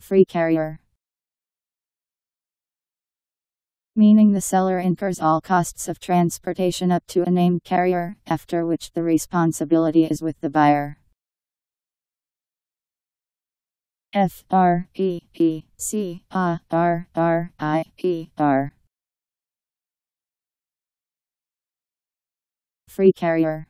Free carrier. Meaning the seller incurs all costs of transportation up to a named carrier, after which the responsibility is with the buyer. F R E E C A R R I E R Free carrier